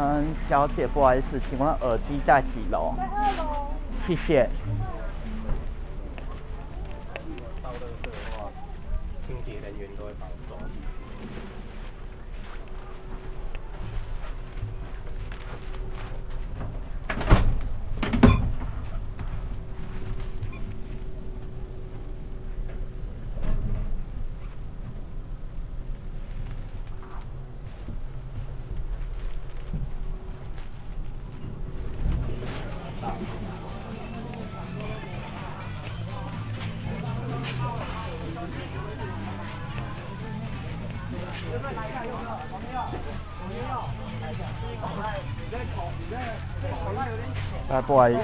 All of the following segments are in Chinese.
嗯，小姐，不好意思，请问耳机在几楼？在二楼。谢谢。倒垃圾的话，清洁人员都会把我抓住。哎，不好意思。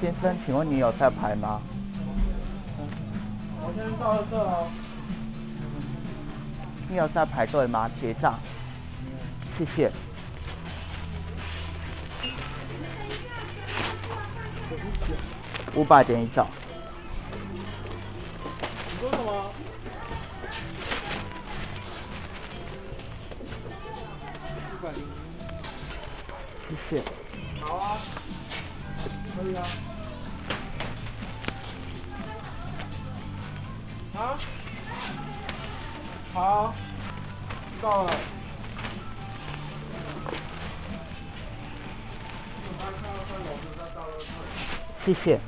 先生，请问你有在排吗？我先倒垃圾哦。你有在排队吗？结账。谢谢。五百点一张。你说什么？谢谢。好啊。可以啊。啊？好。到了。谢谢。